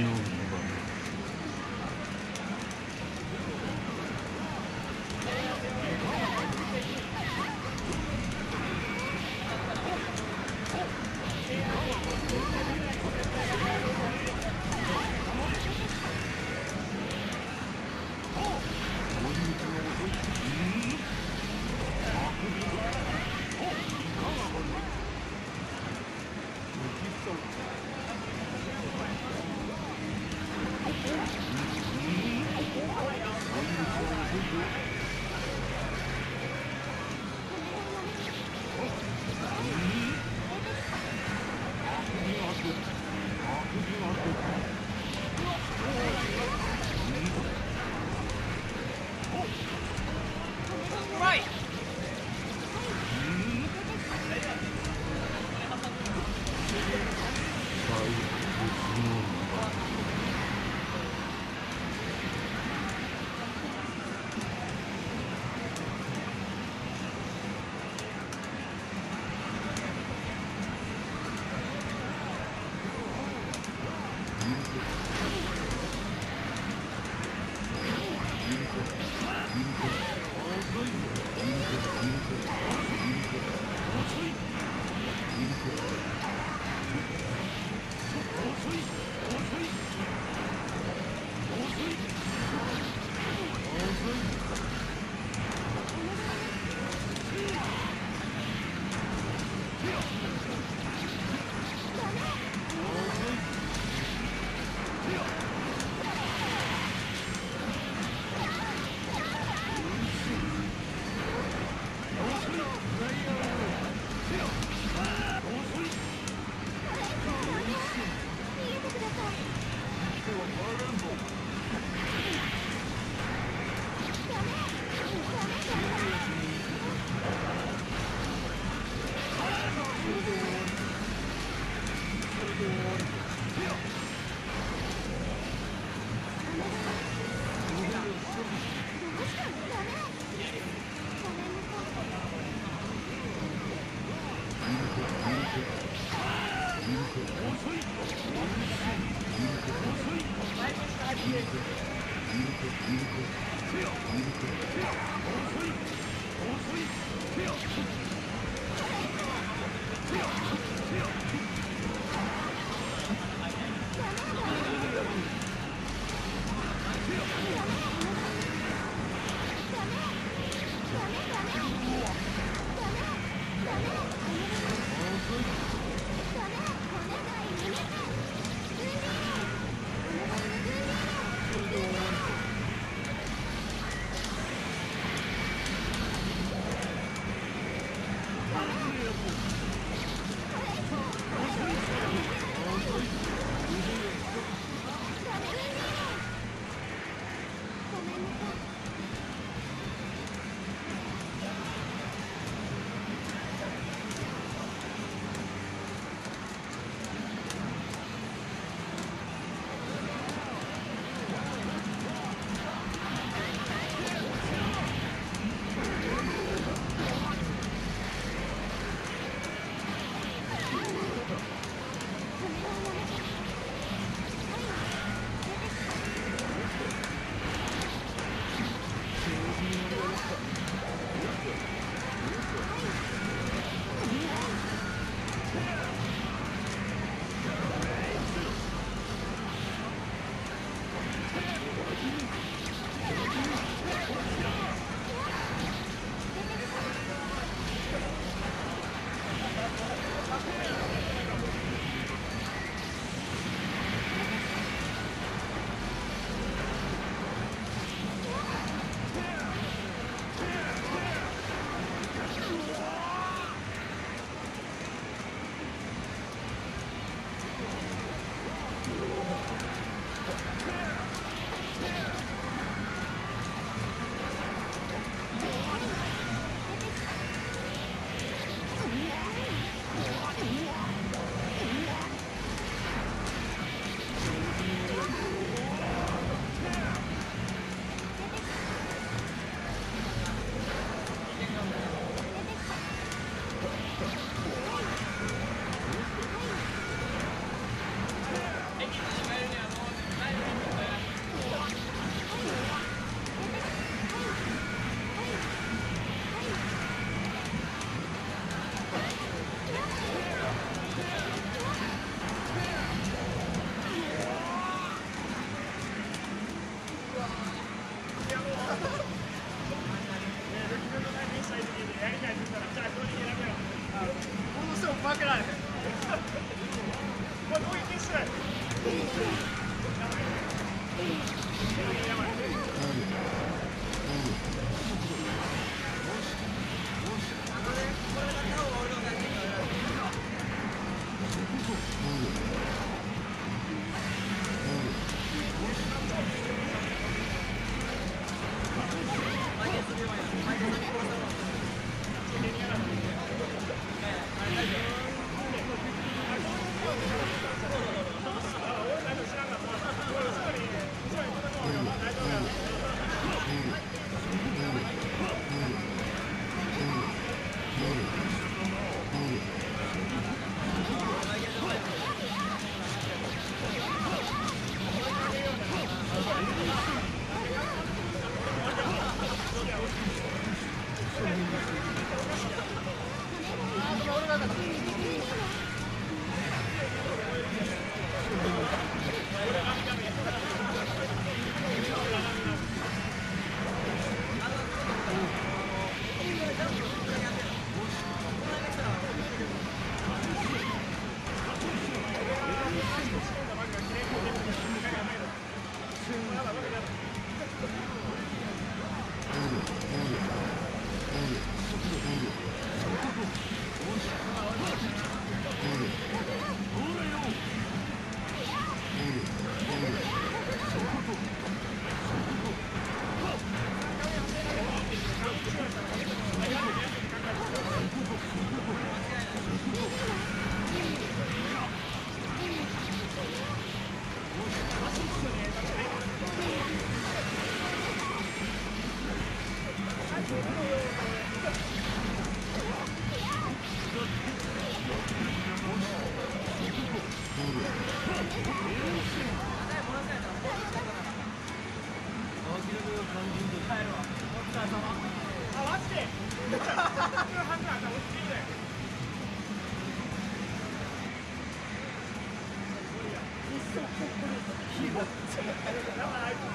novo. ここ の